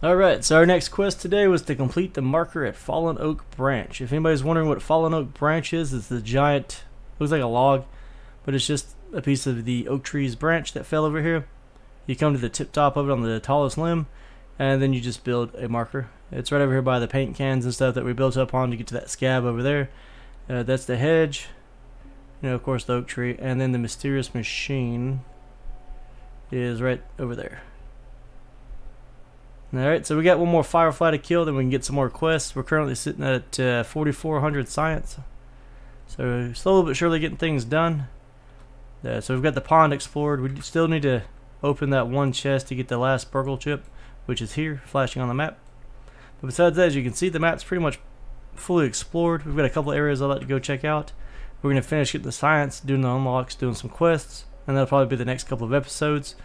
Alright, so our next quest today was to complete the marker at Fallen Oak Branch. If anybody's wondering what Fallen Oak Branch is, it's the giant, looks like a log, but it's just a piece of the oak tree's branch that fell over here. You come to the tip top of it on the tallest limb, and then you just build a marker. It's right over here by the paint cans and stuff that we built up on to get to that scab over there. Uh, that's the hedge, you know, of course the oak tree, and then the mysterious machine is right over there. Alright, so we got one more Firefly to kill, then we can get some more quests. We're currently sitting at uh, 4,400 science. So slowly but surely getting things done. Uh, so we've got the pond explored. We still need to open that one chest to get the last BURG.L chip, which is here, flashing on the map. But besides that, as you can see, the map's pretty much fully explored. We've got a couple areas I'd like to go check out. We're going to finish getting the science, doing the unlocks, doing some quests, and that'll probably be the next couple of episodes.